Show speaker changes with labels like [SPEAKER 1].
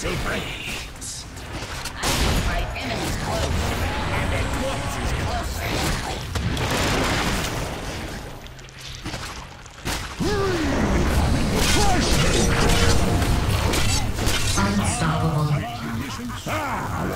[SPEAKER 1] safe range. I keep my enemies close, and their
[SPEAKER 2] corpses closer. Unstoppable. Ah,